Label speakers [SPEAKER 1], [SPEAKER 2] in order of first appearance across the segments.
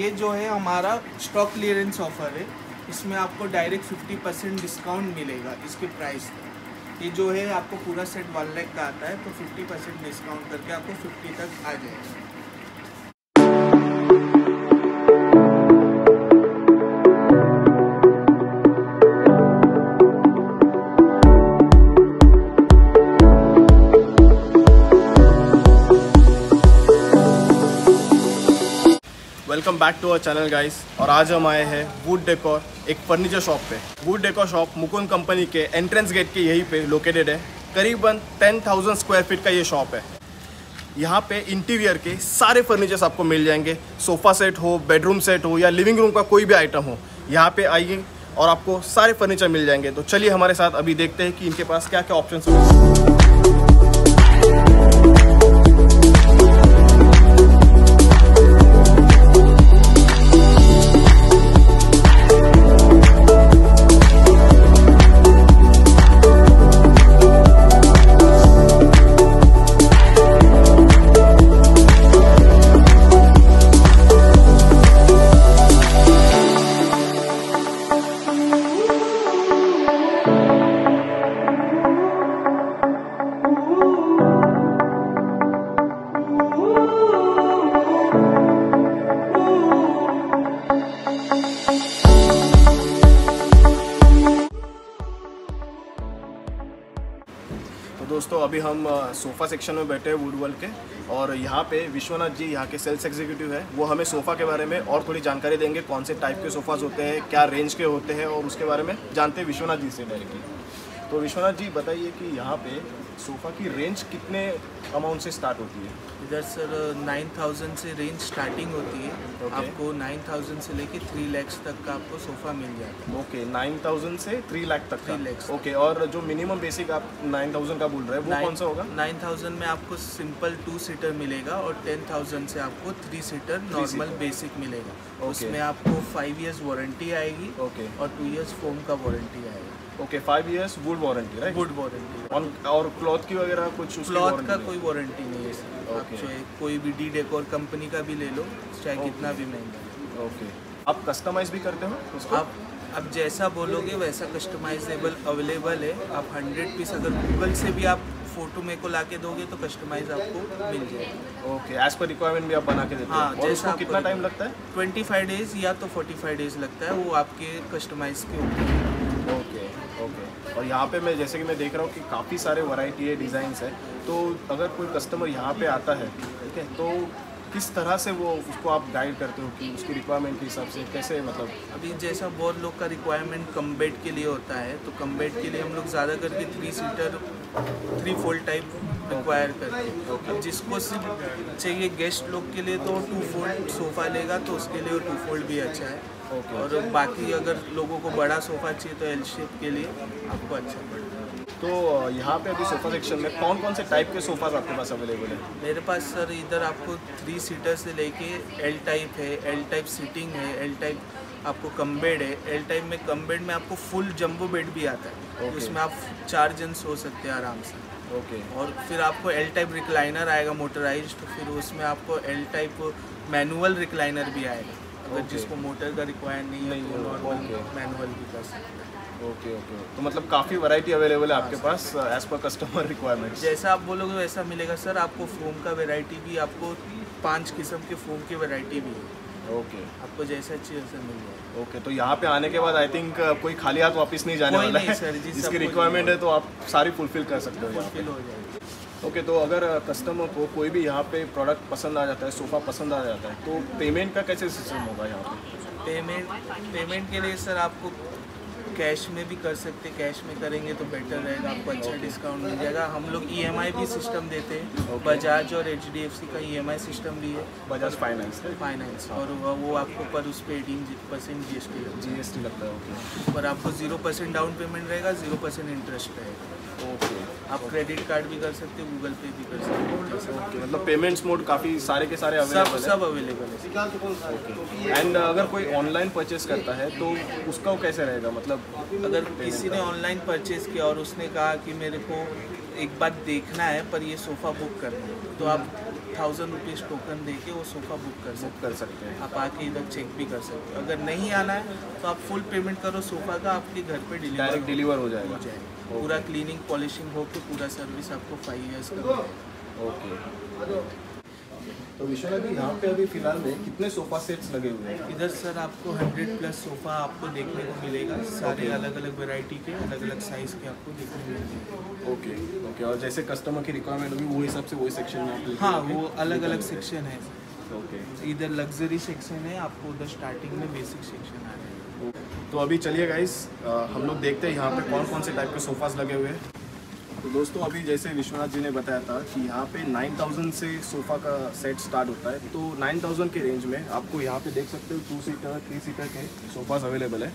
[SPEAKER 1] ये जो है हमारा स्टॉक क्लियरेंस ऑफ़र है, इसमें आपको डायरेक्ट फिफ्टी परसेंट डिस्काउंट मिलेगा इसके प्राइस पर ये जो है आपको पूरा सेट वन लैख का आता है तो फिफ्टी परसेंट डिस्काउंट करके आपको फिफ्टी तक आ जाएगा।
[SPEAKER 2] Welcome back to our channel guys और आज हम आए हैं वुड डेकोर एक फर्नीचर शॉप पे। Wood decor shop Mukund company के एंट्रेंस गेट के यहीं पे लोकेटेड है। करीबन 10,000 स्क्वायर फीट का ये शॉप है। यहाँ पे इंटीरियर के सारे फर्नीचर्स आपको मिल जाएँगे। सोफ़ा सेट हो बेडरूम सेट हो या लिविंग रूम का कोई भी आइटम हो यहाँ पे आइए और आपको सारे फर्नीचर मिल जाएँगे। तो चलिए हमारे साथ अभी देखते हैं कि इनके पास क्या क्या ऑप्शन हैं। सोफ़ा सेक्शन में बैठे हैं वुडवल के। और यहाँ पे विश्वनाथ जी, यहाँ के सेल्स एग्जीक्यूटिव है, वो हमें सोफ़ा के बारे में और थोड़ी जानकारी देंगे, कौन से टाइप के सोफ़ाज होते हैं, क्या रेंज के होते हैं, और उसके बारे में जानते हैं विश्वनाथ जी से। डायरेक्टली तो विश्वनाथ जी, बताइए कि यहाँ पे सोफ़ा की रेंज कितने अमाउंट से स्टार्ट होती है
[SPEAKER 1] इधर सर नाइन थाउज़ेंड से रेंज स्टार्टिंग होती है
[SPEAKER 2] Okay.
[SPEAKER 1] आपको नाइन थाउज़ेंड से लेके थ्री लैक्स तक का आपको सोफ़ा मिल जाएगा
[SPEAKER 2] ओके नाइन थाउज़ेंड से थ्री लाख तक
[SPEAKER 1] 3 lakhs।
[SPEAKER 2] ओके और जो मिनिमम बेसिक आप नाइन थाउज़ेंड का बोल रहे हैं वो कौन सा होगा
[SPEAKER 1] नाइन थाउज़ेंड में आपको सिंपल टू सीटर मिलेगा और टेन थाउज़ेंड से आपको थ्री सीटर नॉर्मल बेसिक मिलेगा
[SPEAKER 2] Okay.
[SPEAKER 1] उसमें आपको फाइव ईयर्स वारंटी आएगी
[SPEAKER 2] ओके okay.
[SPEAKER 1] और टू इयर्स फोम का वारंटी आएगा
[SPEAKER 2] okay five years wood warranty right
[SPEAKER 1] good warranty
[SPEAKER 2] और और क्लॉथ की वगैरह कुछ
[SPEAKER 1] क्लॉथ का कोई वारंटी नहीं है आप
[SPEAKER 2] Okay.
[SPEAKER 1] कोई भी डी डेकोर कंपनी का भी ले लो चाहे
[SPEAKER 2] Okay.
[SPEAKER 1] कितना भी महँगा
[SPEAKER 2] ओके आप कस्टमाइज भी करते हो। उसको?
[SPEAKER 1] आप अब जैसा बोलोगे वैसा कस्टमाइजेबल अवेलेबल है। आप हंड्रेड पीस अगर गूगल से भी आप फ़ोटो मेरे को ला के दोगे तो कस्टमाइज आपको मिल जाएगा।
[SPEAKER 2] ओके एज पर रिक्वायरमेंट भी आप बना के देते
[SPEAKER 1] हाँ,
[SPEAKER 2] हो और
[SPEAKER 1] जैसा
[SPEAKER 2] उसको कितना टाइम लगता है?
[SPEAKER 1] ट्वेंटी फाइव डेज़ या तो फोर्टी फाइव डेज़ लगता है वो आपके कस्टमाइज के ऊपर।
[SPEAKER 2] ओके ओके और यहाँ पे मैं, जैसे कि मैं देख रहा हूँ कि काफ़ी सारे वैरायटी है डिज़ाइंस है। तो अगर कोई कस्टमर यहाँ पे आता है, ठीक है तो किस तरह से वो उसको आप गाइड करते हो कि उसकी रिक्वायरमेंट के हिसाब से कैसे मतलब
[SPEAKER 1] अभी जैसा बहुत लोग का रिक्वायरमेंट कम बेड के लिए होता है तो कम बेड के लिए हम लोग ज़्यादा करके three seater three fold type require करते हैं। अब जिसको सिर्फ़ चाहिए गेस्ट लोग के लिए तो टू फोल्ड सोफ़ा लेगा तो उसके लिए टू फोल्ड भी अच्छा है।
[SPEAKER 2] Okay.
[SPEAKER 1] और बाकी अगर लोगों को बड़ा सोफ़ा चाहिए तो एल शेप के लिए आपको अच्छा पड़ेगा
[SPEAKER 2] तो यहाँ पे अभी सोफ़ा सेक्शन में कौन कौन से टाइप के सोफ़ाज आपके पास अवेलेबल है
[SPEAKER 1] मेरे पास सर इधर आपको थ्री सीटर से लेके एल टाइप है एल टाइप सीटिंग है एल टाइप आपको कम बेड है एल टाइप में कम बेड में आपको फुल जम्बो बेड भी आता है
[SPEAKER 2] Okay.
[SPEAKER 1] उसमें आप चार जन सो सकते हैं आराम से
[SPEAKER 2] ओके okay.
[SPEAKER 1] और फिर आपको एल टाइप रिक्लाइनर आएगा मोटराइज तो फिर उसमें आपको एल टाइप मैनुअल रिक्लाइनर भी आएगा अगर जिसको मोटर का रिक्वायर नहीं है तो नॉर्मल मैनुअल भी कर सकते हैं।
[SPEAKER 2] ओके ओके तो मतलब काफ़ी वैरायटी अवेलेबल है आपके पास एज पर कस्टमर रिक्वायरमेंट
[SPEAKER 1] जैसा आप बोलोगे वैसा मिलेगा सर आपको फोम का वैरायटी भी आपको पाँच किस्म के फोम की वैरायटी भी है।
[SPEAKER 2] ओके
[SPEAKER 1] आपको जैसा चाहिए वैसा मिल जाएगा।
[SPEAKER 2] ओके तो यहाँ पे आने के बाद आई थिंक कोई खाली हाथ वापस नहीं जाने वाला है।
[SPEAKER 1] सर
[SPEAKER 2] जिसकी रिक्वायरमेंट है तो आप सारी फुलफिल कर सकते हो
[SPEAKER 1] फुलफिल हो जाएगा।
[SPEAKER 2] ओके तो अगर कस्टमर को कोई भी यहाँ पे प्रोडक्ट पसंद आ जाता है सोफ़ा पसंद आ जाता है तो पेमेंट का कैसे सिस्टम होगा यहाँ पे?
[SPEAKER 1] पेमेंट पेमेंट के लिए सर आपको कैश में भी कर सकते कैश में करेंगे तो बेटर रहेगा आपको अच्छा डिस्काउंट मिल जाएगा। हम लोग ईएमआई भी सिस्टम देते हैं बजाज और एचडीएफसी का ईएमआई सिस्टम भी है।
[SPEAKER 2] बजाज फाइनेंस
[SPEAKER 1] फाइनेंस और वो वो आपको पर उस पर eighteen percent G S T
[SPEAKER 2] G S T लगता है ओके
[SPEAKER 1] पर आपको ज़ीरो परसेंट डाउन पेमेंट रहेगा ज़ीरो परसेंट इंटरेस्ट रहेगा।
[SPEAKER 2] ओके
[SPEAKER 1] आप क्रेडिट कार्ड भी कर सकते हो गूगल पे भी कर सकते हो
[SPEAKER 2] मतलब पेमेंट्स मोड काफ़ी सारे के सारे
[SPEAKER 1] सब
[SPEAKER 2] अवेलेबल है।
[SPEAKER 1] सब अवेलेबल है।
[SPEAKER 2] एंड अगर कोई ऑनलाइन परचेस करता है तो उसका वो कैसे रहेगा? मतलब
[SPEAKER 1] अगर किसी ने ऑनलाइन परचेस किया और उसने कहा कि मेरे को एक बार देखना है पर ये सोफ़ा बुक करना है तो आप थाउज़ेंड रुपीज़ टोकन दे के वो सोफ़ा बुक कर सकते
[SPEAKER 2] कर सकते हैं।
[SPEAKER 1] आप आके इधर चेक भी कर सकते हो। अगर नहीं आना है तो आप फुल पेमेंट करो सोफ़ा का आपके घर पे डिलीवर
[SPEAKER 2] डायरेक्ट डिलीवर हो
[SPEAKER 1] हो
[SPEAKER 2] जाएगा।
[SPEAKER 1] जाएगा। पूरा क्लीनिंग पॉलिशिंग हो के पूरा सर्विस आपको फाइव ईयर्स का
[SPEAKER 2] ओके तो विश्वनाथ जी यहाँ पे अभी फ़िलहाल में कितने सोफा सेट्स लगे हुए हैं?
[SPEAKER 1] इधर सर आपको 100 प्लस सोफ़ा आपको देखने को मिलेगा। सारे
[SPEAKER 2] Okay.
[SPEAKER 1] अलग अलग वैरायटी के अलग अलग साइज़ के आपको देखने को मिलेंगे।
[SPEAKER 2] ओके ओके और जैसे कस्टमर की रिक्वायरमेंट होगी वो हिसाब से वही सेक्शन में
[SPEAKER 1] हाँ वो अलग अलग सेक्शन है।
[SPEAKER 2] ओके
[SPEAKER 1] इधर लग्जरी सेक्शन है आपको उधर स्टार्टिंग में बेसिक सेक्शन आ जाएगा।
[SPEAKER 2] तो अभी चलिए गाइस हम लोग देखते हैं यहाँ पे कौन कौन से टाइप के सोफ़ाज़ लगे हुए हैं। तो दोस्तों, अभी जैसे विश्वनाथ जी ने बताया था कि यहाँ पे 9000 से सोफ़ा का सेट स्टार्ट होता है। तो 9000 के रेंज में आपको यहाँ पे देख सकते हो टू सीटर थ्री सीटर के सोफ़ाज अवेलेबल है।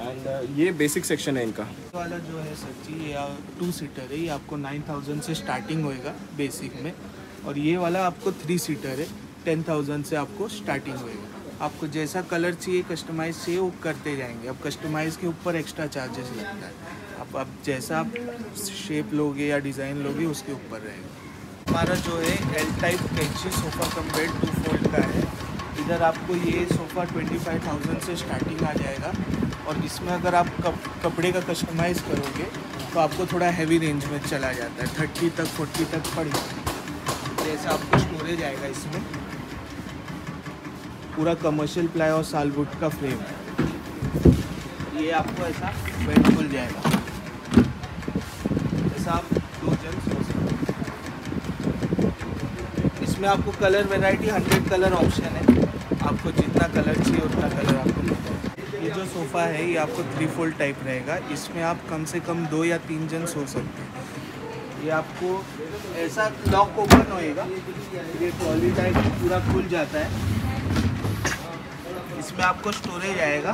[SPEAKER 2] एंड ये बेसिक सेक्शन है इनका।
[SPEAKER 1] वाला जो है सर जी, ये टू सीटर है, ये आपको नाइन थाउज़ेंड से स्टार्टिंग होएगा बेसिक में। और ये वाला आपको थ्री सीटर है टेन थाउज़ेंड से आपको स्टार्टिंग होएगा। आपको जैसा कलर चाहिए कस्टमाइज चाहिए वो करते जाएँगे। अब कस्टमाइज के ऊपर एक्स्ट्रा चार्जेस लगता है। अब आप जैसा आप शेप लोगे या डिज़ाइन लोगे उसके ऊपर रहेगा। हमारा जो है एल टाइप कैंची sofa cum bed two fold का है। इधर आपको ये सोफ़ा ट्वेंटी फाइव थाउज़ेंड से स्टार्टिंग आ जाएगा। और इसमें अगर आप कप, कपड़े का कस्टमाइज़ करोगे तो आपको थोड़ा हैवी रेंज में चला जाता है। थर्टी तक फोर्टी तक पड़ जाता है। जैसे आपको स्टोरेज आएगा इसमें। पूरा कमर्शियल प्लाई और सालवुड का फ्रेम है ये आपको ऐसा बेड खुल जाएगा। ऐसा आप दो जन सकते। इसमें आपको colour variety hundred colour option है। आपको जितना कलर चाहिए, उतना कलर आपको ये जो सोफ़ा है, ये आपको थ्री फोल्ड टाइप रहेगा। इसमें आप कम से कम दो या तीन जन सो सकते हैं। ये आपको ऐसा लॉक ओपन होएगा। ये ट्रॉली टाइप पूरा खुल जाता है। इसमें आपको स्टोरेज आएगा।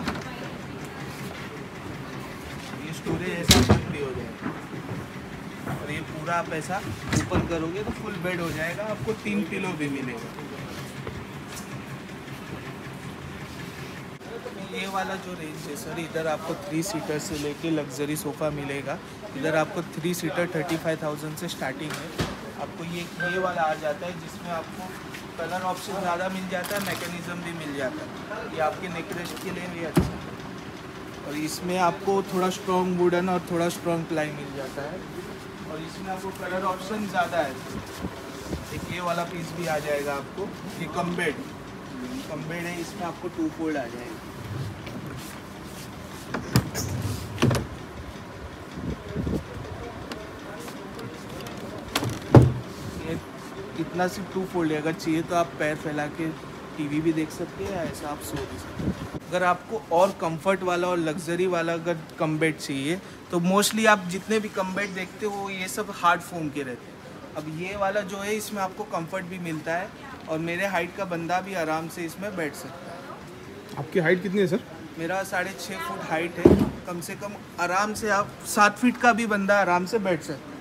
[SPEAKER 1] ये स्टोरेज ऐसा बंद भी हो जाएगा। और ये पूरा आप ऐसा ओपन करोगे तो फुल बेड हो जाएगा, आपको तीन पिलो भी मिलेगा। ये वाला जो रेंज है सर इधर आपको थ्री सीटर से लेके लग्जरी सोफ़ा मिलेगा। इधर आपको three seater thirty five thousand से स्टार्टिंग है। आपको ये ये वाला आ जाता है जिसमें आपको कलर ऑप्शन ज़्यादा मिल जाता है मैकेनिज़्म भी मिल जाता है। ये आपके नेक रेस्ट के लिए भी अच्छा है। और इसमें आपको थोड़ा स्ट्रॉन्ग वुडन और थोड़ा स्ट्रॉन्ग प्लाई मिल जाता है। और इसमें आपको कलर ऑप्शन ज़्यादा है। एक ये वाला पीस भी आ जाएगा आपको, ये कम्बेड कम्बेड है, इसमें आपको टू फोल्ड आ जाएगा ये इतना सिर्फ़ टू फोल्ड है। अगर चाहिए तो आप पैर फैला के टीवी भी देख सकते हैं या ऐसा आप सो भी सकते हैं। अगर आपको और कंफर्ट वाला और लग्जरी वाला अगर कम बेड चाहिए तो मोस्टली आप जितने भी कम बेड देखते हो ये सब हार्ड फोम के रहते हैं। अब ये वाला जो है इसमें आपको कंफर्ट भी मिलता है और मेरे हाइट का बंदा भी आराम से इसमें बैठ सकता है।
[SPEAKER 3] आपकी हाइट कितनी है सर
[SPEAKER 1] मेरा साढ़े छः फुट हाइट है। कम से कम आराम से आप सात फीट का भी बंदा आराम से बैठ सकता है।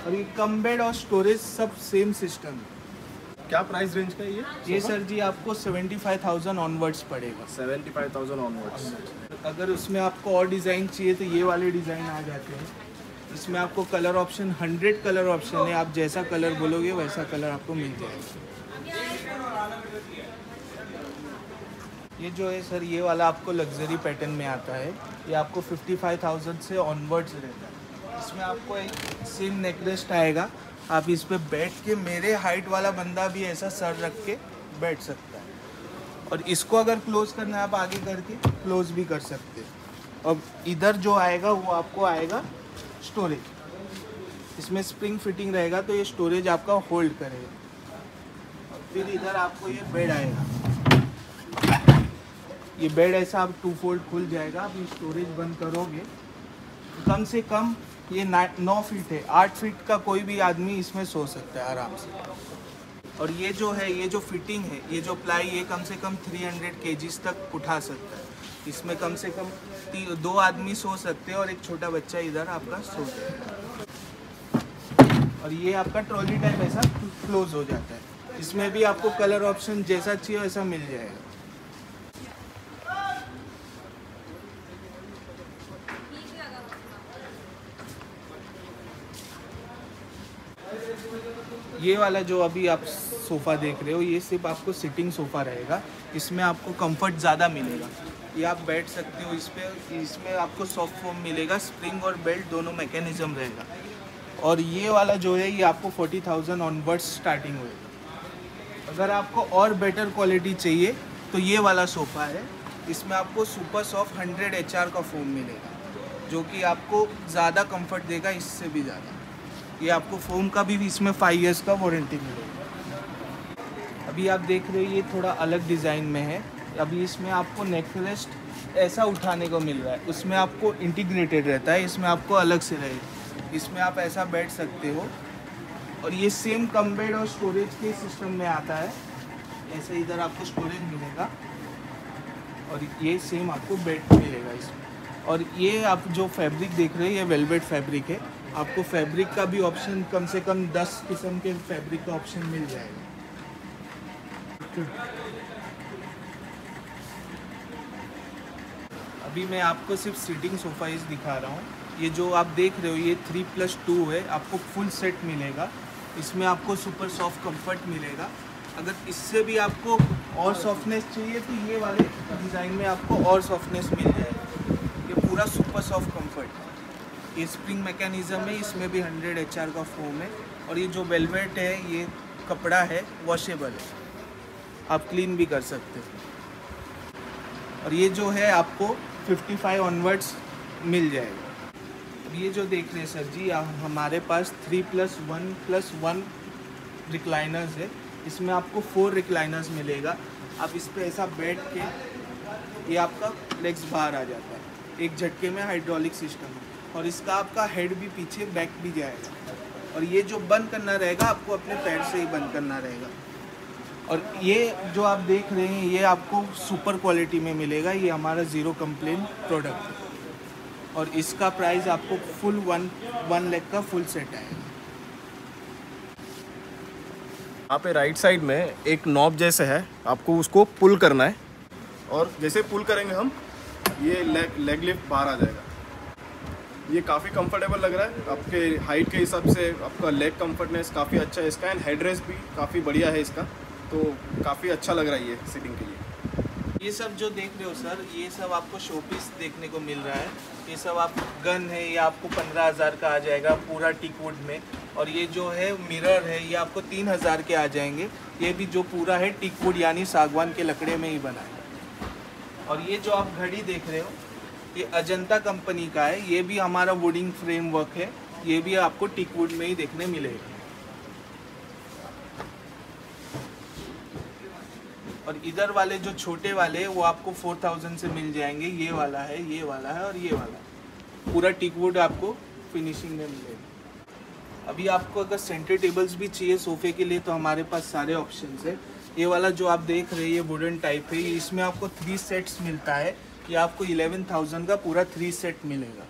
[SPEAKER 1] और ये कम बेड और स्टोरेज सब सेम सिस्टम है।
[SPEAKER 2] क्या प्राइस रेंज का ये?
[SPEAKER 1] ये सर जी आपको सेवेंटी फाइव थाउज़ेंड ऑनवर्ड्स पड़ेगा।
[SPEAKER 2] सेवेंटी फाइव थाउज़ेंड ऑनवर्ड्स
[SPEAKER 1] अगर उसमें आपको और डिज़ाइन चाहिए तो ये वाले डिज़ाइन आ जाते हैं। इसमें आपको colour option hundred colour option है। आप जैसा कलर बोलोगे वैसा कलर आपको मिल जाएगा। ये जो है सर ये वाला आपको लग्जरी पैटर्न में आता है। ये आपको 55,000 से ऑनवर्ड्स रहता है। इसमें आपको एक सेम नेकलेस्ट आएगा। आप इस पर बैठ के मेरे हाइट वाला बंदा भी ऐसा सर रख के बैठ सकता है। और इसको अगर क्लोज करना है आप आगे करके क्लोज भी कर सकते हैं। और इधर जो आएगा, वो आपको आएगा स्टोरेज इसमें स्प्रिंग फिटिंग रहेगा तो ये स्टोरेज आपका होल्ड करेगा। और फिर इधर आपको ये बेड आएगा। ये बेड ऐसा आप टू फोल्ड खुल जाएगा। आप ये स्टोरेज बंद करोगे तो कम से कम ये ना- फीट है। आठ फीट का कोई भी आदमी इसमें सो सकता है आराम से। और ये जो है, ये जो फिटिंग है, ये जो प्लाई ये कम से कम 300 केजीज तक उठा सकता है। इसमें कम से कम दो आदमी सो सकते हैं और एक छोटा बच्चा इधर आपका सो सकता है। और ये आपका ट्रॉली टाइप ऐसा क्लोज हो जाता है। इसमें भी आपको कलर ऑप्शन जैसा चाहिए वैसा मिल जाएगा। ये वाला जो अभी आप सोफ़ा देख रहे हो, ये सिर्फ़ आपको सिटिंग सोफ़ा रहेगा। इसमें आपको कंफर्ट ज़्यादा मिलेगा। ये आप बैठ सकते हो इस पर इसमें आपको सॉफ्ट फॉर्म मिलेगा स्प्रिंग और बेल्ट दोनों मैकेनिज्म रहेगा। और ये वाला जो है, ये आपको फोर्टी थाउज़ेंड ऑनवर्ड्स स्टार्टिंग होएगा अगर आपको और बेटर क्वालिटी चाहिए तो ये वाला सोफ़ा है। इसमें आपको सुपर सॉफ्ट हंड्रेड एच का फोम मिलेगा, जो कि आपको ज़्यादा कंफर्ट देगा, इससे भी ज़्यादा। ये आपको फोम का भी इसमें फाइव ईयर्स का वारंटी मिलेगा। अभी आप देख रहे हो, ये थोड़ा अलग डिज़ाइन में है। अभी इसमें आपको नेक रेस्ट ऐसा उठाने को मिल रहा है। उसमें आपको इंटीग्रेटेड रहता है, इसमें आपको अलग से रहेगा इसमें आप ऐसा बैठ सकते हो। और ये सेम कम बेड और स्टोरेज के सिस्टम में आता है। ऐसे इधर आपको स्टोरेज मिलेगा। और ये सेम आपको बेड मिलेगा इसमें। और ये आप जो फैब्रिक देख रहे हैं, ये वेलवेट फैब्रिक है। आपको फैब्रिक का भी ऑप्शन कम से कम दस किस्म के फैब्रिक का ऑप्शन मिल जाएगा। अभी मैं आपको सिर्फ़ सीटिंग सोफाइज दिखा रहा हूँ। ये जो आप देख रहे हो, ये थ्री प्लस टू है। आपको फुल सेट मिलेगा। इसमें आपको सुपर सॉफ्ट कंफर्ट मिलेगा। अगर इससे भी आपको और सॉफ्टनेस चाहिए तो ये वाले डिज़ाइन में आपको और सॉफ्टनेस मिल जाएगा। ये पूरा सुपर सॉफ्ट कंफर्ट ये स्प्रिंग मैकेनिज़्म है, इसमें भी 100 एचआर का फोम है और ये जो वेलवेट है, ये कपड़ा है वॉशेबल है। आप क्लीन भी कर सकते हो। और ये जो है, आपको 55 ऑनवर्ड्स मिल जाएगा। ये जो देख रहे हैं सर जी हमारे पास three plus one plus one recliners है। इसमें आपको फोर रिक्लाइनर्स मिलेगा। आप इस पर ऐसा बैठ के ये आपका लेग्स बाहर आ जाता है। एक झटके में हाइड्रोलिक सिस्टम है। और इसका आपका हेड भी पीछे बैक भी जाएगा। और ये जो बंद करना रहेगा, आपको अपने पैर से ही बंद करना रहेगा। और ये जो आप देख रहे हैं, ये आपको सुपर क्वालिटी में मिलेगा। ये हमारा ज़ीरो कंप्लेन प्रोडक्ट है। और इसका प्राइस आपको फुल वन वन लेग का फुल सेट आएगा।
[SPEAKER 2] यहाँ पे राइट साइड में एक नॉब जैसे है। आपको उसको पुल करना है। और जैसे पुल करेंगे हम, ये लेग लेग लिफ्ट बाहर आ जाएगा। ये काफ़ी कंफर्टेबल लग रहा है। आपके हाइट के हिसाब से आपका लेग कंफर्टनेस काफ़ी अच्छा है इसका एंड हेड भी काफ़ी बढ़िया है इसका। तो काफ़ी अच्छा लग रहा है ये सीटिंग के लिए।
[SPEAKER 1] ये सब जो देख रहे हो सर, ये सब आपको शोपीस देखने को मिल रहा है। ये सब आप गन है, ये आपको पंद्रह हज़ार का आ जाएगा पूरा टिकवुड में। और ये जो है मिरर है, ये आपको तीन हज़ार के आ जाएँगे। ये भी जो पूरा है टिकवुड यानी सागवान के लकड़े में ही बना है। और ये जो आप घड़ी देख रहे हो ये अजंता कंपनी का है। ये भी हमारा वुडिंग फ्रेमवर्क है। ये भी आपको टिक वुड में ही देखने मिलेगा। और इधर वाले जो छोटे वाले, वो आपको 4000 से मिल जाएँगे। ये वाला है, ये वाला है और ये वाला पूरा टिक वुड आपको फिनिशिंग में मिलेगा। अभी आपको अगर सेंटर टेबल्स भी चाहिए सोफे के लिए तो हमारे पास सारे ऑप्शन है। ये वाला जो आप देख रहे हैं, ये वुडन टाइप है। इसमें आपको थ्री सेट्स मिलता है। ये आपको इलेवन थाउज़ेंड का पूरा थ्री सेट मिलेगा।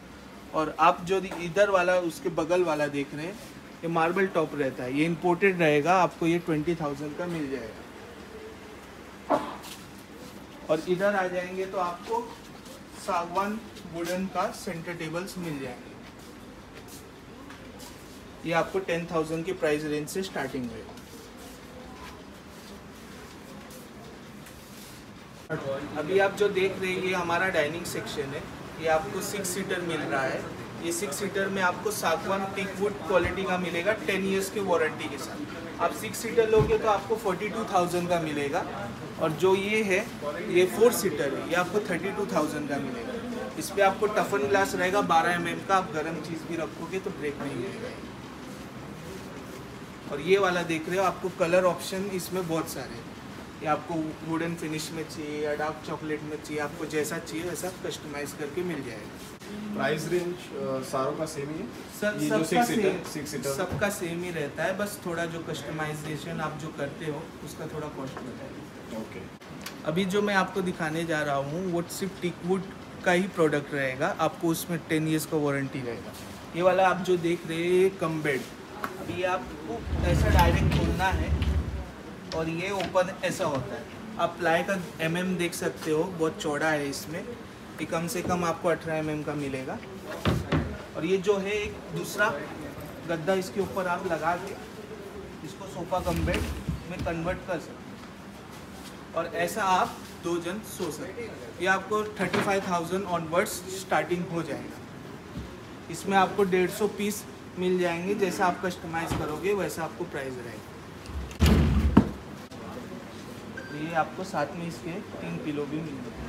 [SPEAKER 1] और आप जो इधर वाला, उसके बगल वाला देख रहे हैं, ये मार्बल टॉप रहता है। ये इम्पोर्टेड रहेगा, आपको ये ट्वेंटी थाउज़ेंड का मिल जाएगा। और इधर आ जाएँगे तो आपको सागवान वुडन का सेंटर टेबल्स मिल जाएँगे। ये आपको टेन थाउज़ेंड के प्राइस रेंज से स्टार्टिंग होगा अभी आप जो देख रहे हैं, ये हमारा डाइनिंग सेक्शन है। ये आपको सिक्स सीटर मिल रहा है। ये सिक्स सीटर में आपको सागवान टिक वुड क्वालिटी का मिलेगा टेन इयर्स की वारंटी के साथ। आप सिक्स सीटर लोगे तो आपको फोर्टी टू थाउज़ेंड का मिलेगा। और जो ये है, ये फोर सीटर है, ये आपको थर्टी टू थाउज़ेंड का मिलेगा। इस पर आपको टफन ग्लास रहेगा, बारह एम का। आप गर्म चीज़ भी रखोगे तो ब्रेक नहीं मिलेगा और ये वाला देख रहे हो, आपको कलर ऑप्शन इसमें बहुत सारे हैं। या आपको वुडन फिनिश में चाहिए या डार्क चॉकलेट में चाहिए आपको जैसा चाहिए वैसा कस्टमाइज करके मिल जाएगा।
[SPEAKER 2] प्राइस रेंज सारों का सेम ही है?
[SPEAKER 1] सर सबका सेम सबका सेम ही रहता है बस थोड़ा जो कस्टमाइजेशन आप जो करते हो उसका थोड़ा कॉस्ट बताइए
[SPEAKER 2] ओके
[SPEAKER 1] अभी जो मैं आपको दिखाने जा रहा हूँ वो सिर्फ़ टिकवुड का ही प्रोडक्ट रहेगा आपको उसमें टेन ईयर्स का वारंटी रहेगा। ये वाला आप जो देख रहे हैं कम बेड अभी आपको ऐसा डायरेक्ट खोलना है और ये ओपन ऐसा होता है। आप प्लाई का एम mm देख सकते हो, बहुत चौड़ा है इसमें। ये कम से कम आपको अठारह एम mm का मिलेगा। और ये जो है एक दूसरा गद्दा इसके ऊपर आप लगा के इसको सोफा कम बेड में कन्वर्ट कर सकते और ऐसा आप दो जन सो सकते ये आपको thirty five thousand onwards starting हो जाएगा। इसमें आपको डेढ़ सौ पीस मिल जाएँगे, जैसा आप कस्टमाइज़ करोगे, वैसा आपको प्राइस रहेगा। ये आपको साथ में इसके तीन किलो भी मिल जाएँगे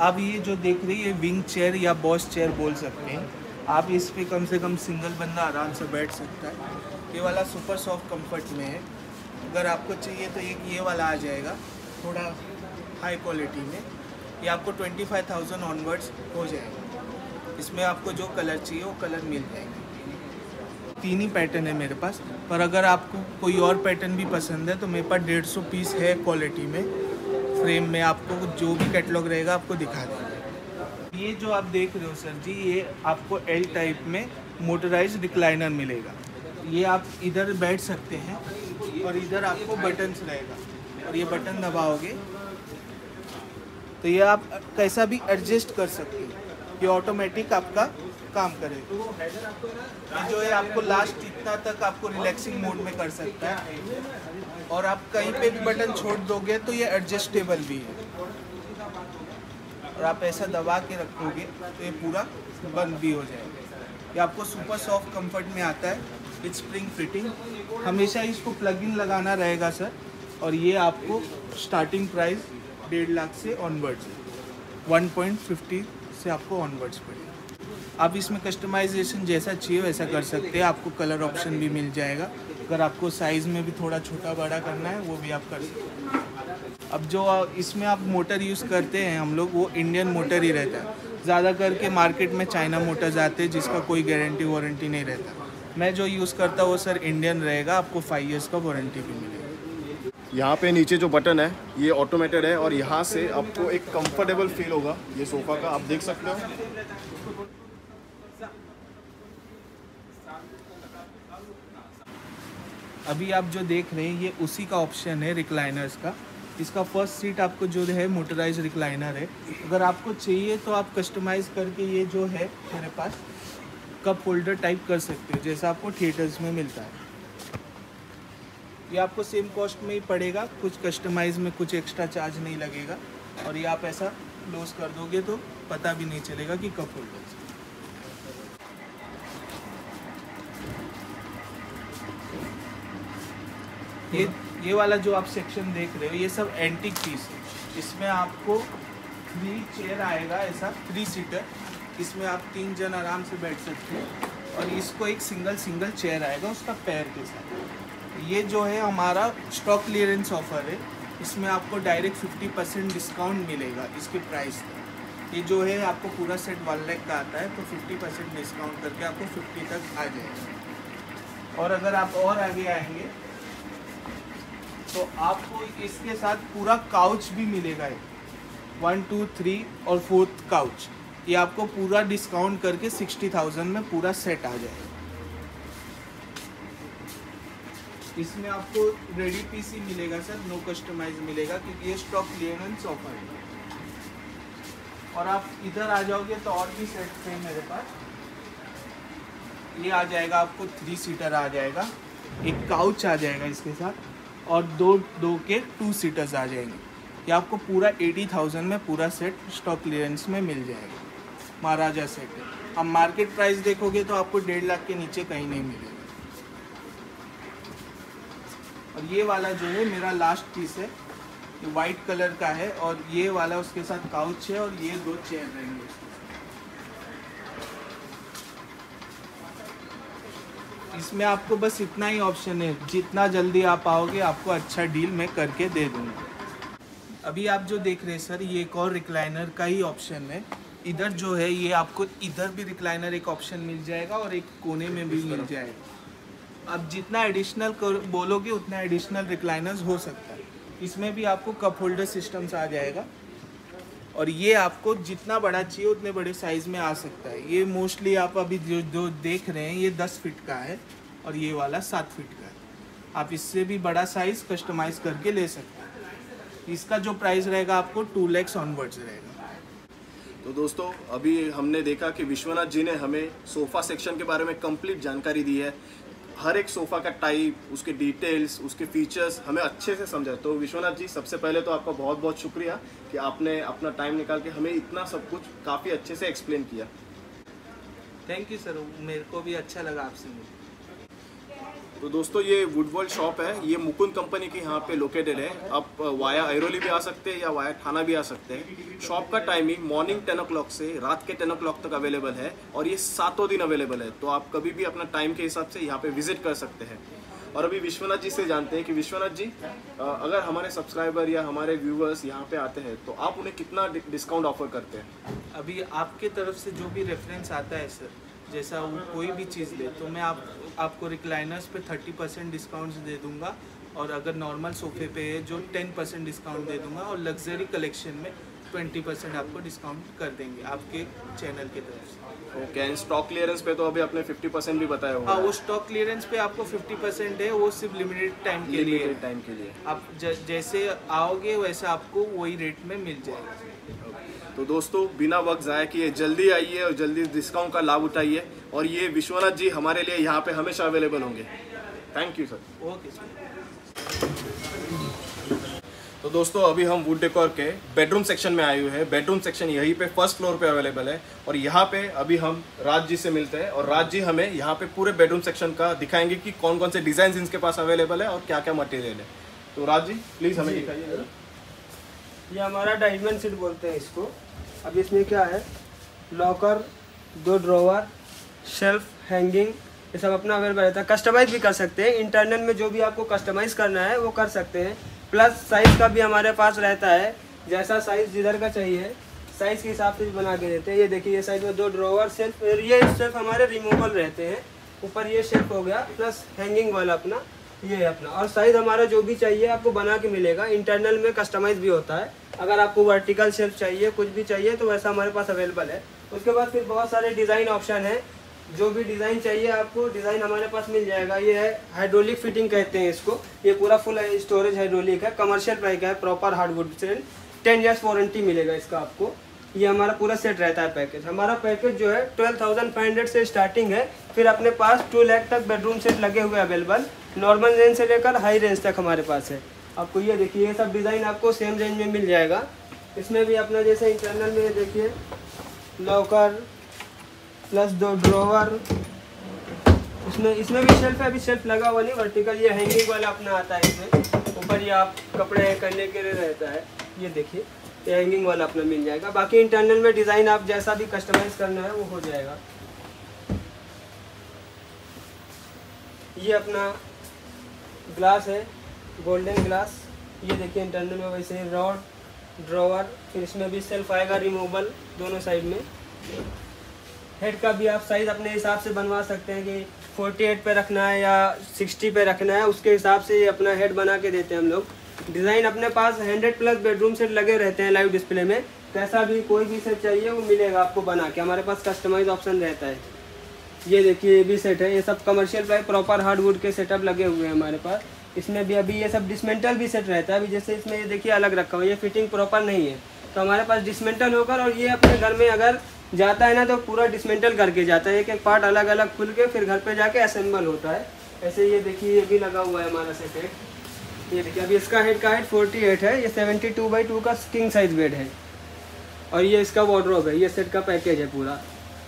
[SPEAKER 1] आप ये जो देख रही है विंग चेयर या बॉस चेयर बोल सकते हैं। आप इस पे कम से कम सिंगल बंदा आराम से बैठ सकता है। ये वाला सुपर सॉफ्ट कंफर्ट में है। अगर आपको चाहिए तो एक ये वाला आ जाएगा, थोड़ा हाई क्वालिटी में। ये आपको ट्वेंटी फाइव थाउज़ेंड ऑनवर्ड्स हो जाएगा। इसमें आपको जो कलर चाहिए, वो कलर मिल जाएँगे। तीन ही पैटर्न है मेरे पास। पर अगर आपको कोई और पैटर्न भी पसंद है तो मेरे पास डेढ़ सौ पीस है क्वालिटी में। फ्रेम में आपको जो भी कैटलॉग रहेगा, आपको दिखा देंगे। ये जो आप देख रहे हो सर जी, ये आपको एल टाइप में मोटराइज रिक्लाइनर मिलेगा। ये आप इधर बैठ सकते हैं और इधर आपको बटन्स रहेगा। और ये बटन दबाओगे तो ये आप कैसा भी एडजस्ट कर सकते हैं। ये ऑटोमेटिक आपका काम करेगा ये जो है आपको लास्ट इतना तक आपको रिलैक्सिंग मोड में कर सकता है। और आप कहीं पे भी बटन छोड़ दोगे तो ये एडजस्टेबल भी है। और आप ऐसा दबा के रखोगे तो ये पूरा बंद भी हो जाएगा। ये आपको सुपर सॉफ्ट कंफर्ट में आता है। विथ स्प्रिंग फिटिंग हमेशा इसको प्लग इन लगाना रहेगा सर और ये आपको स्टार्टिंग प्राइस डेढ़ लाख से ऑनवर्ड्स वन पॉइंट फिफ्टी से आपको ऑनवर्ड्स पड़ेगा। आप इसमें कस्टमाइजेशन जैसा चाहिए वैसा कर सकते हैं। आपको कलर ऑप्शन भी मिल जाएगा। अगर आपको साइज़ में भी थोड़ा छोटा बड़ा करना है, वो भी आप कर सकते हैं। अब जो इसमें आप मोटर यूज़ करते हैं हम लोग, वो इंडियन मोटर ही रहता है। ज़्यादा करके मार्केट में चाइना मोटर्स आते हैं, जिसका कोई गारंटी वारंटी नहीं रहता। मैं जो यूज़ करता हूँ, वो सर इंडियन रहेगा। आपको फाइव ईयर्स का वारंटी भी मिलेगा।
[SPEAKER 2] यहाँ पे नीचे जो बटन है, ये ऑटोमेटेड है और यहाँ से आपको एक कंफर्टेबल फील होगा। ये सोफ़ा का, आप देख सकते हो।
[SPEAKER 1] अभी आप जो देख रहे हैं, ये उसी का ऑप्शन है रिक्लाइनर्स का। इसका फ़र्स्ट सीट आपको जो है मोटराइज रिक्लाइनर है। अगर आपको चाहिए तो आप कस्टमाइज़ करके ये जो है, मेरे पास कप होल्डर टाइप कर सकते हो, जैसा आपको थिएटर्स में मिलता है। ये आपको सेम कॉस्ट में ही पड़ेगा, कुछ कस्टमाइज में कुछ एक्स्ट्रा चार्ज नहीं लगेगा। और ये आप ऐसा क्लोज कर दोगे तो पता भी नहीं चलेगा कि कप होल्डर ये ये वाला जो आप सेक्शन देख रहे हो, ये सब एंटिक पीस है। इसमें आपको थ्री चेयर आएगा ऐसा थ्री सीटर इसमें आप तीन जन आराम से बैठ सकते हैं। और इसको एक सिंगल सिंगल चेयर आएगा उसका पैर के साथ। ये जो है हमारा स्टॉक क्लियरेंस ऑफ़र है। इसमें आपको डायरेक्ट फिफ्टी परसेंट डिस्काउंट मिलेगा इसके प्राइस पर ये जो है आपको पूरा सेट वन लैख का आता है तो फिफ्टी परसेंट डिस्काउंट करके आपको फिफ्टी तक आ जाएगा। और अगर आप और आगे आएँगे तो आपको इसके साथ पूरा काउच भी मिलेगा एक वन टू थ्री और फोर्थ काउच ये आपको पूरा डिस्काउंट करके सिक्सटी थाउज़ेंड में पूरा सेट आ जाएगा। इसमें आपको रेडी पीसी मिलेगा सर नो कस्टमाइज मिलेगा क्योंकि ये स्टॉक क्लियरेंस ऑफ़र है। और आप इधर आ जाओगे तो और भी सेट थे मेरे पास। ये आ जाएगा, आपको थ्री सीटर आ जाएगा। एक काउच आ जाएगा इसके साथ। और दो दो के टू सीटर्स आ जाएँगे। ये आपको पूरा एटी थाउज़ेंड में पूरा सेट स्टॉक क्लियरेंस में मिल जाएगा। महाराजा सेट है अब मार्केट प्राइस देखोगे तो आपको डेढ़ लाख के नीचे कहीं नहीं मिलेगा। और ये वाला जो है, मेरा लास्ट पीस है। ये वाइट कलर का है और ये वाला उसके साथ काउच है और ये दो चेयर रहेंगे। इसमें आपको बस इतना ही ऑप्शन है जितना जल्दी आप आओगे आपको अच्छा डील मैं करके दे दूँगा। अभी आप जो देख रहे हैं सर ये एक और रिक्लाइनर का ही ऑप्शन है। इधर जो है ये आपको इधर भी रिक्लाइनर एक ऑप्शन मिल जाएगा और एक कोने में भी मिल जाएगा। अब जितना एडिशनल बोलोगे उतना एडिशनल रिक्लाइनर्स हो सकता है। इसमें भी आपको कप होल्डर सिस्टम्स आ जाएगा। और ये आपको जितना बड़ा चाहिए, उतने बड़े साइज़ में आ सकता है। ये मोस्टली आप अभी जो जो देख रहे हैं, ये दस फिट का है और ये वाला सात फिट का है। आप इससे भी बड़ा साइज़ कस्टमाइज़ करके ले सकते हैं। इसका जो प्राइस रहेगा आपको टू लैक्स ऑनवर्ड्स रहेगा।
[SPEAKER 2] तो दोस्तों, अभी हमने देखा कि विश्वनाथ जी ने हमें सोफ़ा सेक्शन के बारे में कंप्लीट जानकारी दी है। हर एक सोफ़ा का टाइप उसके डिटेल्स उसके फीचर्स हमें अच्छे से समझा तो विश्वनाथ जी, सबसे पहले तो आपका बहुत बहुत शुक्रिया कि आपने अपना टाइम निकाल के हमें इतना सब कुछ काफ़ी अच्छे से एक्सप्लेन किया।
[SPEAKER 1] थैंक यू सर मेरे को भी अच्छा लगा आपसे मिलकर।
[SPEAKER 2] तो दोस्तों, ये वुडवर्ल्ड शॉप है। ये मुकुंद कंपनी के यहाँ पे लोकेटेड है। आप वाया ऐरोली भी आ सकते हैं या वाया थाना भी आ सकते हैं। शॉप का टाइमिंग मॉर्निंग टेन ओ से रात के टेन ओ तक अवेलेबल है और ये सातों दिन अवेलेबल है। तो आप कभी भी अपना टाइम के हिसाब से यहाँ पे विज़िट कर सकते हैं। और अभी विश्वनाथ जी से जानते हैं कि विश्वनाथ जी अगर हमारे सब्सक्राइबर या हमारे व्यूवर्स यहाँ पे आते हैं तो आप उन्हें कितना डिस्काउंट ऑफ़र करते हैं?
[SPEAKER 1] अभी आपके तरफ़ से जो भी रेफरेंस आता है सर जैसा कोई भी चीज़ ले तो मैं आप, आपको रिक्लाइनर्स पे थर्टी परसेंट डिस्काउंट दे दूँगा और अगर नॉर्मल सोफे पे है जो टेन परसेंट डिस्काउंट दे दूँगा और लग्जरी कलेक्शन में ट्वेंटी परसेंट आपको डिस्काउंट कर देंगे आपके चैनल की तरफ़ से।
[SPEAKER 2] ओके एंड स्टॉक क्लियरेंस पे तो अभी आपने 50 परसेंट भी बताया होगा
[SPEAKER 1] हाँ वो स्टॉक क्लियरेंस पे आपको 50 परसेंट है वो सिर्फ़ लिमिटेड टाइम के लिए।
[SPEAKER 2] टाइम के लिए।
[SPEAKER 1] आप ज, जैसे आओगे वैसे आपको वही रेट में मिल जाएगा।
[SPEAKER 2] तो दोस्तों बिना वक्त ज़ाया किए जल्दी आइए और जल्दी डिस्काउंट का लाभ उठाइए। और ये विश्वनाथ जी हमारे लिए यहाँ पे हमेशा अवेलेबल होंगे। Thank you sir
[SPEAKER 1] okay sir
[SPEAKER 2] तो दोस्तों अभी हम वुड डेकोर के बेडरूम सेक्शन में आए हुए हैं। बेडरूम सेक्शन यहीं पे फ़र्स्ट फ्लोर पे अवेलेबल है और यहाँ पे अभी हम राज जी से मिलते हैं और राज जी हमें यहाँ पे पूरे बेडरूम सेक्शन का दिखाएँगे कि कौन कौन से डिज़ाइन इनके पास अवेलेबल है और क्या क्या मटेरियल है। तो राज जी प्लीज़ हमें दिखाइए
[SPEAKER 3] ये हमारा डायमंड सीट बोलते हैं इसको। अब इसमें क्या है? लॉकर दो ड्रॉवर शेल्फ हैंगिंग ये सब अपना अवेलेबल रहता है। कस्टमाइज भी कर सकते हैं। इंटरनल में जो भी आपको कस्टमाइज करना है वो कर सकते हैं। प्लस साइज़ का भी हमारे पास रहता है, जैसा साइज़ जिधर का चाहिए, साइज़ के हिसाब से बना के देते हैं। ये देखिए, ये साइज़ में दो ड्रॉवर सेल्फ ये सेल्फ हमारे रिमूवल रहते हैं। ऊपर ये शेल्फ हो गया प्लस हैंगिंग वाला अपना, ये है अपना। और साइज़ हमारा जो भी चाहिए आपको बना के मिलेगा। इंटरनल में कस्टमाइज भी होता है। अगर आपको वर्टिकल शेल्फ चाहिए, कुछ भी चाहिए तो वैसा हमारे पास अवेलेबल है। उसके बाद फिर बहुत सारे डिज़ाइन ऑप्शन है। जो भी डिज़ाइन चाहिए आपको डिज़ाइन हमारे पास मिल जाएगा। ये है हाइड्रोलिक फिटिंग कहते हैं इसको। ये पूरा फुल स्टोरेज हाइड्रोलिक है। कमर्शियल प्राइस का है प्रॉपर हार्डवुड से टेन ईयर्स वारंटी मिलेगा इसका आपको। ये हमारा पूरा सेट रहता है पैकेज हमारा पैकेज जो है ट्वेल्व थाउज़ेंड फाइव हंड्रेड से स्टार्टिंग है। फिर अपने पास टू लैख तक बेडरूम सेट लगे हुए अवेलेबल नॉर्मल रेंज से लेकर हाई रेंज तक हमारे पास है। आपको ये देखिए, ये सब डिज़ाइन आपको सेम रेंज में मिल जाएगा। इसमें भी अपना जैसे इंटरनल में देखिए लॉकर प्लस दो ड्रोवर इसमें इसमें भी शेल्फ है, अभी शेल्फ लगा हुआ नहीं वर्टिकल ये हैंगिंग वाला अपना आता है इसमें। ऊपर ये आप कपड़े करने के लिए रहता है। ये देखिए, ये हैंगिंग वाला अपना मिल जाएगा। बाकी इंटरनल में डिज़ाइन आप जैसा भी कस्टमाइज करना है, वो हो जाएगा। ये अपना ग्लास है गोल्डन ग्लास ये देखिए इंटरनल में वैसे रॉड ड्रॉवर फिर इसमें भी सेल्फ आएगा रिमूवल दोनों साइड में। हेड का भी आप साइज़ अपने हिसाब से बनवा सकते हैं कि 48 पे रखना है या 60 पे रखना है, उसके हिसाब से अपना हेड बना के देते हैं हम लोग। डिज़ाइन अपने पास हंड्रेड प्लस बेडरूम सेट लगे रहते हैं लाइव डिस्प्ले में। कैसा भी कोई भी सेट चाहिए, वो मिलेगा आपको बना के। हमारे पास कस्टमाइज ऑप्शन रहता है। ये देखिए, ये भी सेट है। ये सब कमर्शियल प्राइस प्रॉपर हार्डवुड के सेटअप लगे हुए हैं हमारे पास। इसमें भी अभी ये सब डिसमेंटल भी सेट रहता है। अभी जैसे इसमें ये देखिए अलग रखा हुआ ये फिटिंग प्रॉपर नहीं है। तो हमारे पास डिसमेंटल होकर और ये अपने घर में अगर जाता है ना तो पूरा डिसमेंटल करके जाता है। एक एक पार्ट अलग अलग खुल के फिर घर पे जाके असेंबल होता है। ऐसे ये देखिए, ये भी लगा हुआ है हमारा सेट हेड ये देखिए, अभी इसका हेड का हेड फोर्टी एट है। ये सेवेंटी टू बाई टू का किंग साइज़ बेड है। और ये इसका वार्ड्रोब है। ये सेट का पैकेज है पूरा।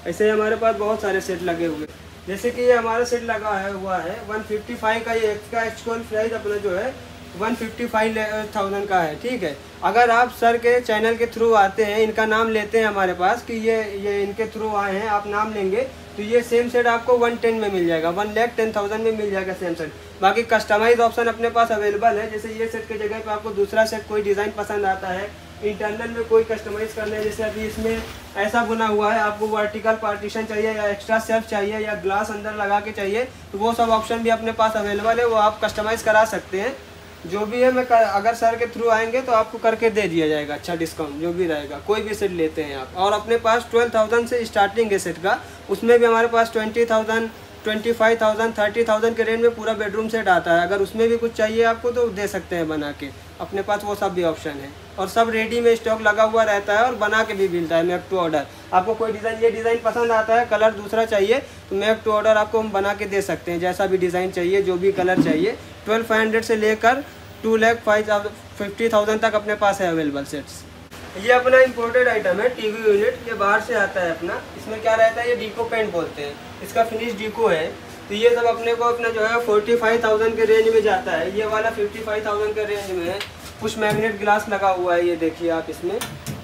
[SPEAKER 3] ऐसे हमारे पास बहुत सारे सेट लगे हुए। जैसे कि ये हमारा सेट लगा है, हुआ है 155 का। ये एक्स का एक्चुअल प्राइस अपना जो है 155,000 का है ठीक है। अगर आप सर के चैनल के थ्रू आते हैं इनका नाम लेते हैं हमारे पास कि ये ये इनके थ्रू आए हैं आप नाम लेंगे तो ये सेम सेट आपको वन टेन में मिल जाएगा वन लैख टेन थाउज़ेंड में मिल जाएगा सेम सेट बाकी कस्टमाइज ऑप्शन अपने पास अवेलेबल है जैसे ये सेट के जगह पे आपको दूसरा सेट कोई डिज़ाइन पसंद आता है इंटरनल में कोई कस्टमाइज करना है जैसे अभी इसमें ऐसा बुना हुआ है आपको वर्टिकल पार्टीशन चाहिए या एक्स्ट्रा सेल्फ चाहिए या ग्लास अंदर लगा के चाहिए तो वो सब ऑप्शन भी अपने पास अवेलेबल है वो आप कस्टमाइज करा सकते हैं। जो भी है मैं कर, अगर सर के थ्रू आएँगे तो आपको करके दे दिया जाएगा अच्छा डिस्काउंट जो भी रहेगा कोई भी सेट लेते हैं आप। और अपने पास ट्वेल्व थाउज़ेंड से स्टार्टिंग है सेट का उसमें भी हमारे पास twenty thousand twenty five thousand thirty thousand के रेंज में पूरा बेडरूम सेट आता है। अगर उसमें भी कुछ चाहिए आपको तो दे सकते हैं बना के। अपने पास वो सब भी ऑप्शन है। और सब रेडी में स्टॉक लगा हुआ रहता है और बना के भी मिलता है मेक टू ऑर्डर आपको कोई डिज़ाइन ये डिज़ाइन पसंद आता है कलर दूसरा चाहिए तो मेक टू ऑर्डर आपको हम बना के दे सकते हैं। जैसा भी डिज़ाइन चाहिए, जो भी कलर चाहिए। ट्वेल्व हंड्रेड से लेकर two lakh five fifty thousand तक अपने पास है अवेलेबल सेट्स ये अपना इम्पोर्टेड आइटम है टीवी यूनिट ये बाहर से आता है अपना। इसमें क्या रहता है, ये डीको पेंट बोलते हैं। इसका फिनिश डीको है। तो ये सब अपने को अपना जो है फोर्टी फाइव थाउज़ेंड के रेंज में जाता है। ये वाला फिफ्टी फाइव थाउज़ेंड के रेंज में है। कुछ मैग्नेट ग्लास लगा हुआ है, ये देखिए आप इसमें।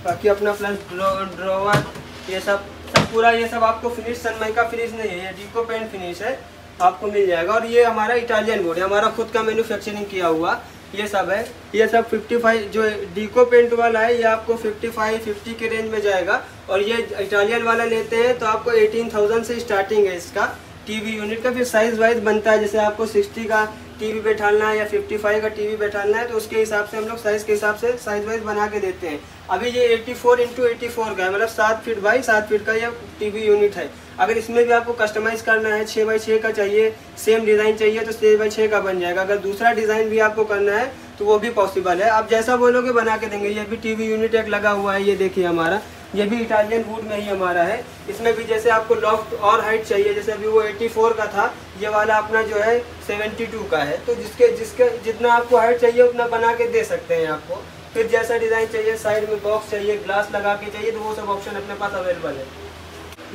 [SPEAKER 3] बाकी अपना प्लस ड्रोवर ये सब सब पूरा ये सब आपको फिनिश सनमाई का फिनिश नहीं है, ये डीको पेंट फिनिश है, आपको मिल जाएगा। और ये हमारा इटालियन बोर्ड है। हमारा खुद का मैन्युफैक्चरिंग किया हुआ। ये सब है। ये सब 55 जो डीको पेंट वाला है ये आपको 55 50 के रेंज में जाएगा। और ये इटालियन वाला लेते हैं तो आपको 18,000 से स्टार्टिंग है इसका टीवी यूनिट का। फिर साइज़ वाइज बनता है जैसे आपको 60 का टीवी बैठाना है या 55 का टीवी बैठाना है तो उसके हिसाब से हम लोग साइज़ के हिसाब से साइज़ वाइज बना के देते हैं। अभी ये 84 फोर इंटू का है मतलब सात फीट बाई सात फीट का ये टीवी यूनिट है। अगर इसमें भी आपको कस्टमाइज करना है छः बाई छः का चाहिए सेम डिज़ाइन चाहिए तो छः बाई छः का बन जाएगा। अगर दूसरा डिज़ाइन भी आपको करना है तो वो भी पॉसिबल है। आप जैसा बोलोगे बना के देंगे। ये भी टीवी यूनिट एक लगा हुआ है, ये देखिए हमारा। ये भी इटालियन वुड में ही हमारा है। इसमें भी जैसे आपको लॉफ्ट और हाइट चाहिए, जैसे अभी वो 84 का था, ये वाला अपना जो है 72 का है। तो जिसके जिसके, जितना आपको हाइट चाहिए, उतना बना के दे सकते हैं आपको। फिर जैसा डिज़ाइन चाहिए साइड में बॉक्स चाहिए ग्लास लगा के चाहिए तो वो सब ऑप्शन अपने पास अवेलेबल है।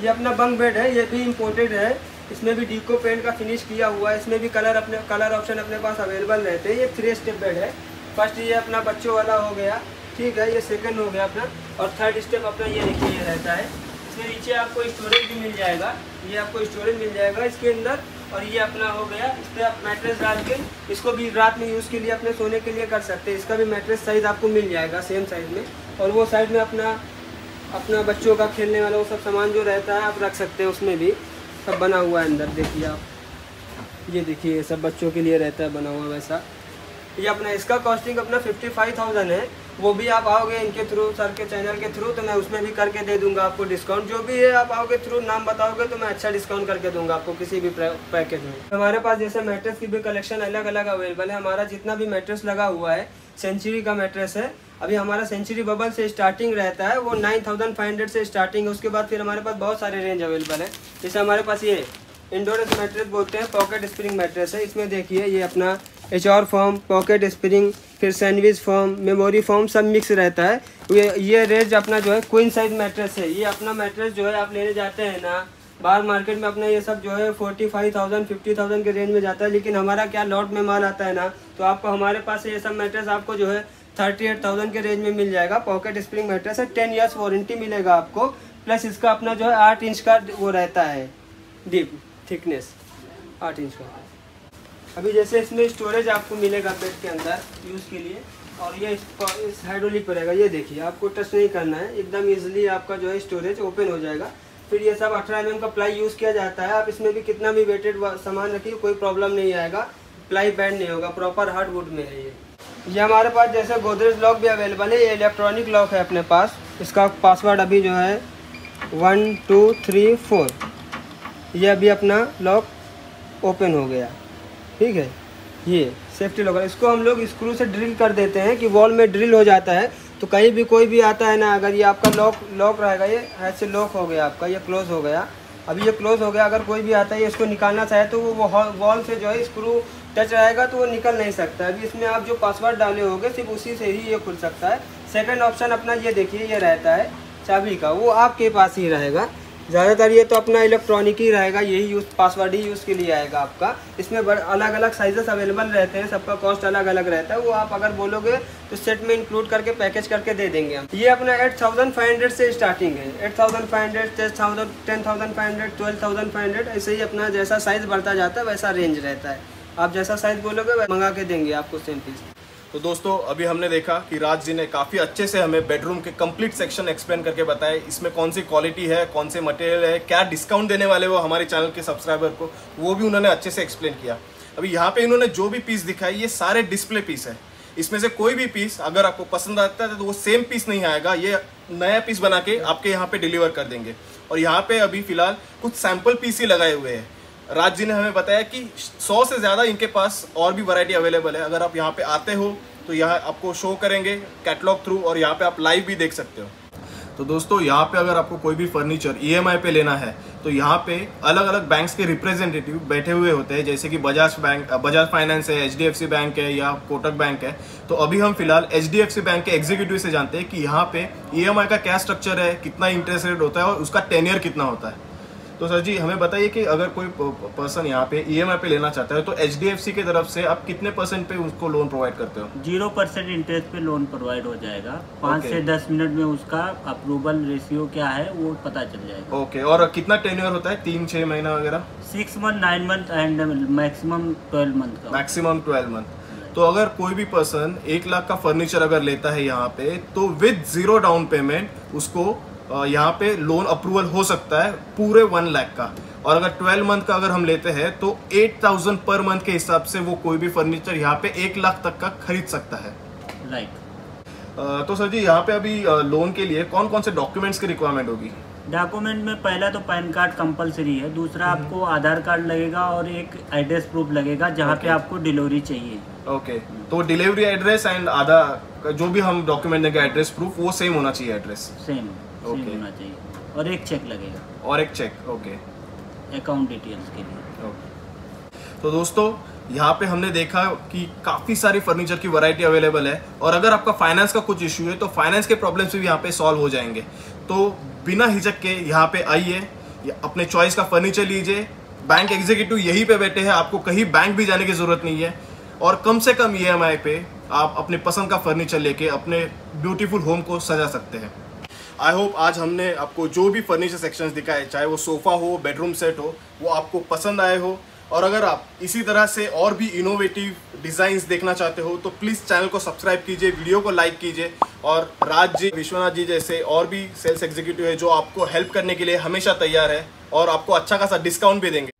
[SPEAKER 3] ये अपना बंग बेड है, ये भी इम्पोर्टेड है। इसमें भी डीको पेंट का फिनिश किया हुआ है। इसमें भी कलर अपने कलर ऑप्शन अपने पास अवेलेबल रहते हैं। ये थ्री स्टेप बेड है। फ़र्स्ट ये अपना बच्चों वाला हो गया। ठीक है, ये सेकंड हो गया अपना। और थर्ड स्टेप अपना ये देखिए, ये रहता है। इसमें नीचे आपको स्टोरेज भी मिल जाएगा। ये आपको स्टोरेज मिल जाएगा इसके अंदर। और ये अपना हो गया। इस पर आप मैट्रेस डाल के इसको भी रात में यूज़ के लिए अपने सोने के लिए कर सकते हैं। इसका भी मैट्रेस साइज़ आपको मिल जाएगा सेम साइज़ में। और वो साइड में अपना अपना बच्चों का खेलने वाला वो सब सामान जो रहता है, आप रख सकते हैं उसमें भी। सब बना हुआ है अंदर, देखिए आप। ये देखिए सब बच्चों के लिए रहता है, बना हुआ वैसा। ये अपना, इसका कॉस्टिंग अपना फिफ्टी फाइव थाउज़ेंड है। वो भी आप आओगे इनके थ्रू सर के चैनल के थ्रू तो मैं उसमें भी करके दे दूँगा आपको डिस्काउंट जो भी है, आप आओगे थ्रू नाम बताओगे तो मैं अच्छा डिस्काउंट करके दूँगा आपको किसी भी पैकेज में। हमारे पास जैसे मैट्रेस की भी कलेक्शन अलग अलग अवेलेबल है। हमारा जितना भी मैट्रेस लगा हुआ है सेंचुरी का मैट्रेस है। अभी हमारा सेंचुरी बबल से स्टार्टिंग रहता है, वो नाइन थाउज़ेंड फाइव हंड्रेड से स्टार्टिंग है, उसके बाद फिर हमारे पास बहुत सारे रेंज अवेलेबल है। जैसे हमारे पास ये इंडोरेस मैट्रेस बोलते हैं पॉकेट स्प्रिंग मैट्रेस है। इसमें देखिए, ये अपना H R foam pocket spring फिर सैंडविच फॉर्म मेमोरी फॉर्म सब मिक्स रहता है। ये ये रेंज अपना जो है क्वीन साइज़ मैट्रेस है। ये अपना मैट्रेस जो है आप लेने जाते हैं ना, बाहर मार्केट में अपना ये सब जो है forty five thousand fifty thousand के रेंज में जाता है। लेकिन हमारा क्या लॉट में माल आता है ना तो आपको हमारे पास ये सब मैट्रेस आपको जो है थर्टी एट थाउज़ेंड के रेंज में मिल जाएगा। पॉकेट स्प्रिंग मैट्रेस है टेन ईयर्स वारंटी मिलेगा आपको। प्लस इसका अपना जो है आठ इंच का वो रहता है। डीप थिकनेस आठ इंच का। अभी जैसे इसमें स्टोरेज आपको मिलेगा बेड के अंदर यूज़ के लिए। और ये इस हाइड्रोलिक रहेगा। ये देखिए, आपको टच नहीं करना है। एकदम ईजिली आपका जो है स्टोरेज ओपन हो जाएगा। फिर ये सब अठारह एम का प्लाई यूज़ किया जाता है। आप इसमें भी कितना भी वेटेड सामान रखिए, कोई प्रॉब्लम नहीं आएगा। प्लाई बैंड नहीं होगा। प्रॉपर हार्ड वुड में है ये। ये हमारे पास जैसे गोदरेज लॉक भी अवेलेबल है, ये इलेक्ट्रॉनिक लॉक है अपने पास। इसका पासवर्ड अभी जो है वन टू थ्री फोर ये अभी अपना लॉक ओपन हो गया। ठीक है? ये सेफ्टी लॉकर इसको हम लोग स्क्रू से ड्रिल कर देते हैं कि वॉल में ड्रिल हो जाता है। तो कहीं भी कोई भी आता है ना, अगर ये आपका लॉक लॉक रहेगा, ये ऐसे लॉक हो गया आपका, ये क्लोज हो गया। अभी ये क्लोज हो गया। अगर कोई भी आता है इसको निकालना चाहे तो वो वॉल से जो है स्क्रू टच रहेगा तो वो निकल नहीं सकता अभी इसमें आप जो पासवर्ड डाले होंगे, सिर्फ़ उसी से ही ये खुल सकता है। सेकंड ऑप्शन अपना ये देखिए, ये रहता है चाबी का। वो आपके पास ही रहेगा। ज़्यादातर ये तो अपना इलेक्ट्रॉनिक ही रहेगा, यही यूज़ पासवर्ड ही यूज़ के लिए आएगा आपका। इसमें अलग अलग साइजेस अवेलेबल रहते हैं, सबका कॉस्ट अलग अलग रहता है। वो आप अगर बोलोगे तो सेट में इंक्लूड करके पैकेज करके दे देंगे हम। ये अपना एट थाउज़ेंड फाइव हंड्रेड से स्टार्टिंग है। Eight thousand five hundred ten thousand ten thousand five hundred twelve thousand five hundred ऐसे ही अपना जैसा साइज़ बढ़ता जाता है, वैसा रेंज रहता है। आप जैसा साइज़ बोलोगे मंगा के देंगे आपको सेम पीस
[SPEAKER 2] तो दोस्तों, अभी हमने देखा कि राज जी ने काफ़ी अच्छे से हमें बेडरूम के कंप्लीट सेक्शन एक्सप्लेन करके बताए। इसमें कौन सी क्वालिटी है, कौन से मटेरियल है, क्या डिस्काउंट देने वाले वो हमारे चैनल के सब्सक्राइबर को, वो भी उन्होंने अच्छे से एक्सप्लेन किया। अभी यहाँ पे इन्होंने जो भी पीस दिखाई, ये सारे डिस्प्ले पीस है। इसमें से कोई भी पीस अगर आपको पसंद आता है तो वो सेम पीस नहीं आएगा। ये नया पीस बना के आपके यहाँ पे डिलीवर कर देंगे। और यहाँ पे अभी फ़िलहाल कुछ सैंपल पीस ही लगाए हुए हैं। राज जी ने हमें बताया कि 100 से ज़्यादा इनके पास और भी वैरायटी अवेलेबल है। अगर आप यहाँ पे आते हो तो यहाँ आपको शो करेंगे कैटलॉग थ्रू और यहाँ पे आप लाइव भी देख सकते हो। तो दोस्तों, यहाँ पे अगर आपको कोई भी फर्नीचर ईएमआई पे लेना है तो यहाँ पे अलग अलग बैंक्स के रिप्रेजेंटेटिव बैठे हुए होते हैं। जैसे कि बजाज बैंक बजाज फाइनेंस है एचडीएफसी बैंक है या कोटक बैंक है। तो अभी हम फ़िलहाल एचडीएफसी बैंक के एग्जीक्यूटिव से जानते हैं कि यहाँ पे ईएमआई का क्या स्ट्रक्चर है, कितना इंटरेस्ट रेट होता है और उसका टेनियर कितना होता है। तो सर जी हमें बताइए कि अगर कोई पर्सन यहाँ पे ईएमआई पे लेना चाहता है तो एच की तरफ़ से आप कितने परसेंट पे उसको लोन प्रोवाइड करते हो?
[SPEAKER 4] ज़ीरो परसेंट इंटरेस्ट पे लोन प्रोवाइड हो जाएगा। पाँच
[SPEAKER 2] Okay.
[SPEAKER 4] से दस मिनट में उसका अप्रूवल रेशियो क्या है वो पता चल जाएगा।
[SPEAKER 2] Okay okay. और कितना टेन्योर होता है? तीन छः महीना वगैरह?
[SPEAKER 4] Six month nine month and maximum twelve month का।
[SPEAKER 2] मैक्सिमम ट्वेल्व मंथ तो अगर कोई भी पर्सन एक लाख का फर्नीचर अगर लेता है यहाँ पे तो विद ज़ीरो डाउन पेमेंट उसको यहाँ पे लोन अप्रूवल हो सकता है पूरे वन लाख का। और अगर ट्वेल्व मंथ का अगर हम लेते हैं तो एट थाउज़ेंड पर मंथ के हिसाब से वो कोई भी फर्नीचर यहाँ पे एक लाख तक का खरीद सकता है।
[SPEAKER 4] राइट
[SPEAKER 2] अ, तो सर जी यहाँ पे अभी लोन के लिए कौन कौन से डॉक्यूमेंट्स की रिक्वायरमेंट होगी?
[SPEAKER 4] डॉक्यूमेंट में पहला तो पैन कार्ड कंपलसरी है दूसरा आपको आधार कार्ड लगेगा और एक एड्रेस प्रूफ लगेगा जहाँ पे आपको डिलीवरी चाहिए।
[SPEAKER 2] ओके तो डिलीवरी एड्रेस एंड आधा जो भी हम डॉक्यूमेंट देंगे एड्रेस प्रूफ वो सेम होना चाहिए एड्रेस
[SPEAKER 4] सेम
[SPEAKER 2] Okay.
[SPEAKER 4] होना चाहिए। और एक चेक लगेगा।
[SPEAKER 2] और एक चेक ओके
[SPEAKER 4] अकाउंट डिटेल्स के लिए।
[SPEAKER 2] तो दोस्तों यहाँ पे हमने देखा कि काफ़ी सारी फर्नीचर की वैरायटी अवेलेबल है। और अगर आपका फाइनेंस का कुछ इश्यू है तो फाइनेंस के प्रॉब्लम्स भी यहाँ पे सॉल्व हो जाएँगे। तो बिना हिचक के यहाँ पे आइए अपने चॉइस का फर्नीचर लीजिए। बैंक एग्जीक्यूटिव यहीं पे बैठे हैं आपको कहीं बैंक भी जाने की ज़रूरत नहीं है। और कम से कम ईएमआई पे आप अपने पसंद का फर्नीचर लेके अपने ब्यूटीफुल होम को सजा सकते हैं। आई होप आज हमने आपको जो भी फर्नीचर सेक्शंस दिखाए, चाहे वो सोफ़ा हो बेडरूम सेट हो, वो आपको पसंद आए हो। और अगर आप इसी तरह से और भी इनोवेटिव डिज़ाइंस देखना चाहते हो तो प्लीज़ चैनल को सब्सक्राइब कीजिए वीडियो को लाइक कीजिए। और राज जी, विश्वनाथ जी जैसे और भी सेल्स एग्जीक्यूटिव है, जो आपको हेल्प करने के लिए हमेशा तैयार है और आपको अच्छा खासा डिस्काउंट भी देंगे।